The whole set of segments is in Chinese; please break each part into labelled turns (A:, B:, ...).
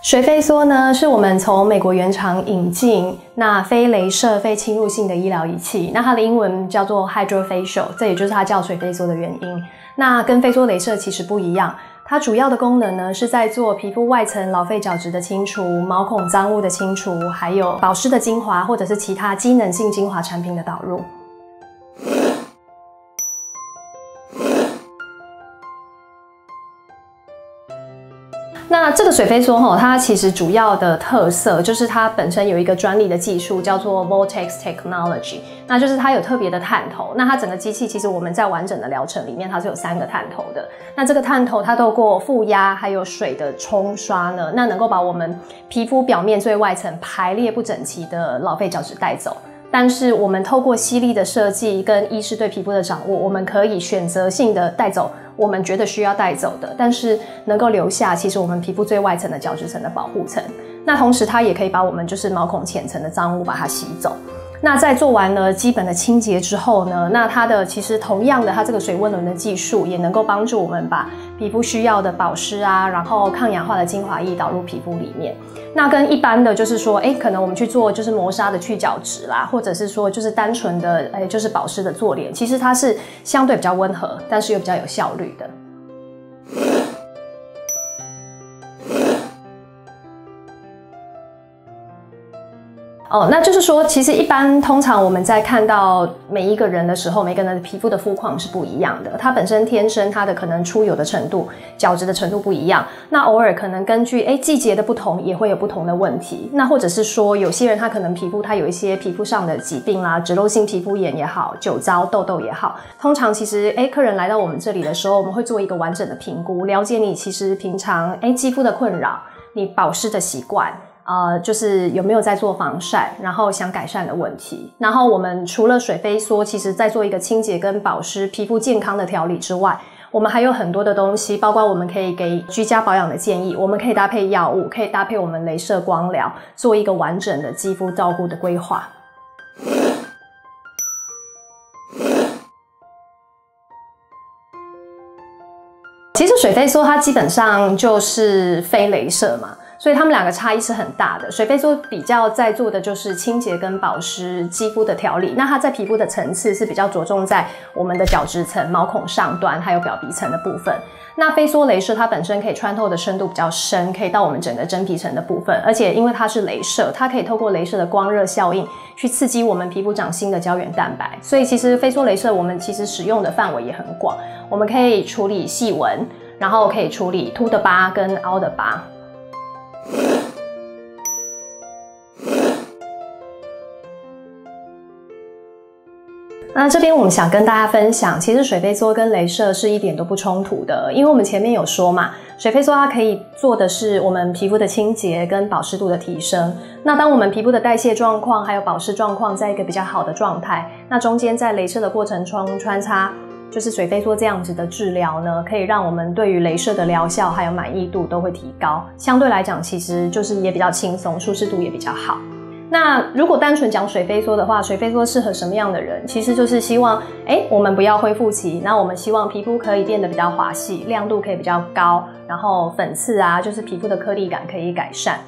A: 水飞梭呢，是我们从美国原厂引进那非镭射、非侵入性的医疗仪器。那它的英文叫做 Hydrofacial，这也就是它叫水飞梭的原因。那跟飞梭镭射其实不一样，它主要的功能呢是在做皮肤外层老废角质的清除、毛孔脏污的清除，还有保湿的精华或者是其他机能性精华产品的导入。那这个水飞梭哈，它其实主要的特色就是它本身有一个专利的技术，叫做 Vortex Technology，那就是它有特别的探头。那它整个机器其实我们在完整的疗程里面，它是有三个探头的。那这个探头它透过负压还有水的冲刷呢，那能够把我们皮肤表面最外层排列不整齐的老废角质带走。但是我们透过犀利的设计跟医师对皮肤的掌握，我们可以选择性的带走我们觉得需要带走的，但是能够留下其实我们皮肤最外层的角质层的保护层。那同时它也可以把我们就是毛孔浅层的脏污把它洗走。那在做完了基本的清洁之后呢，那它的其实同样的，它这个水温轮的技术也能够帮助我们把皮肤需要的保湿啊，然后抗氧化的精华液导入皮肤里面。那跟一般的就是说，哎，可能我们去做就是磨砂的去角质啦，或者是说就是单纯的哎就是保湿的做脸，其实它是相对比较温和，但是又比较有效率的。哦，那就是说，其实一般通常我们在看到每一个人的时候，每个人的皮肤的肤况是不一样的。它本身天生它的可能出油的程度、角质的程度不一样。那偶尔可能根据哎季节的不同，也会有不同的问题。那或者是说，有些人他可能皮肤他有一些皮肤上的疾病啦，脂漏性皮肤炎也好，酒糟、痘痘也好。通常其实哎，客人来到我们这里的时候，我们会做一个完整的评估，了解你其实平常哎肌肤的困扰，你保湿的习惯。呃，就是有没有在做防晒，然后想改善的问题。然后我们除了水飞梭，其实在做一个清洁跟保湿、皮肤健康的调理之外，我们还有很多的东西，包括我们可以给居家保养的建议，我们可以搭配药物，可以搭配我们镭射光疗，做一个完整的肌肤照顾的规划。其实水飞梭它基本上就是非镭射嘛。所以它们两个差异是很大的。水飞梭比较在做的就是清洁跟保湿肌肤的调理，那它在皮肤的层次是比较着重在我们的角质层、毛孔上端还有表皮层的部分。那飞梭镭射它本身可以穿透的深度比较深，可以到我们整个真皮层的部分，而且因为它是镭射，它可以透过镭射的光热效应去刺激我们皮肤长新的胶原蛋白。所以其实飞梭镭射我们其实使用的范围也很广，我们可以处理细纹，然后可以处理凸的疤跟凹的疤。那这边我们想跟大家分享，其实水飞梭跟镭射是一点都不冲突的，因为我们前面有说嘛，水飞梭它可以做的是我们皮肤的清洁跟保湿度的提升。那当我们皮肤的代谢状况还有保湿状况在一个比较好的状态，那中间在镭射的过程中穿插。就是水飞梭这样子的治疗呢，可以让我们对于镭射的疗效还有满意度都会提高。相对来讲，其实就是也比较轻松，舒适度也比较好。那如果单纯讲水飞梭的话，水飞梭适合什么样的人？其实就是希望，哎，我们不要恢复期，那我们希望皮肤可以变得比较滑细，亮度可以比较高，然后粉刺啊，就是皮肤的颗粒感可以改善。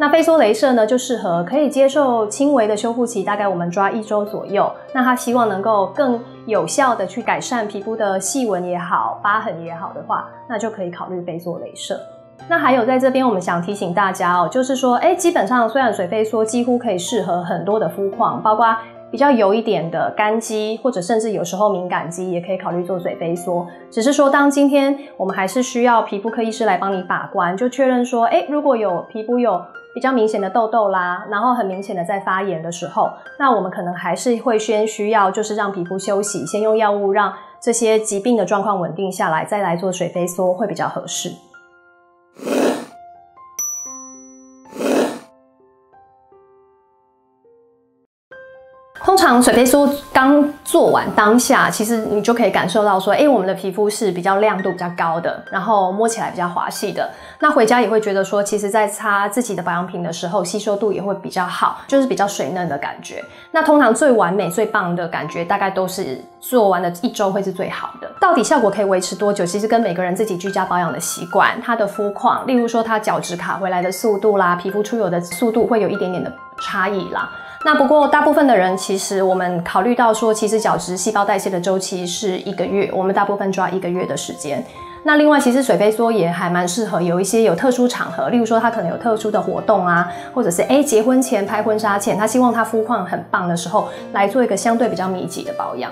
A: 那飞梭镭射呢，就适合可以接受轻微的修复期，大概我们抓一周左右。那它希望能够更有效的去改善皮肤的细纹也好、疤痕也好的话，那就可以考虑飞梭镭射。那还有在这边，我们想提醒大家哦，就是说，哎，基本上虽然水飞梭几乎可以适合很多的肤况，包括。比较油一点的干肌，或者甚至有时候敏感肌，也可以考虑做水飞梭。只是说，当今天我们还是需要皮肤科医师来帮你把关，就确认说，哎，如果有皮肤有比较明显的痘痘啦，然后很明显的在发炎的时候，那我们可能还是会先需要就是让皮肤休息，先用药物让这些疾病的状况稳定下来，再来做水飞梭会比较合适。水飞梭刚做完当下，其实你就可以感受到说，哎，我们的皮肤是比较亮度比较高的，然后摸起来比较滑细的。那回家也会觉得说，其实在擦自己的保养品的时候，吸收度也会比较好，就是比较水嫩的感觉。那通常最完美、最棒的感觉，大概都是做完的一周会是最好的。到底效果可以维持多久？其实跟每个人自己居家保养的习惯、他的肤况，例如说他角质卡回来的速度啦，皮肤出油的速度，会有一点点的差异啦。那不过，大部分的人其实我们考虑到说，其实角质细胞代谢的周期是一个月，我们大部分抓一个月的时间。那另外，其实水飞梭也还蛮适合有一些有特殊场合，例如说他可能有特殊的活动啊，或者是哎结婚前拍婚纱前，他希望他肤况很棒的时候来做一个相对比较密集的保养。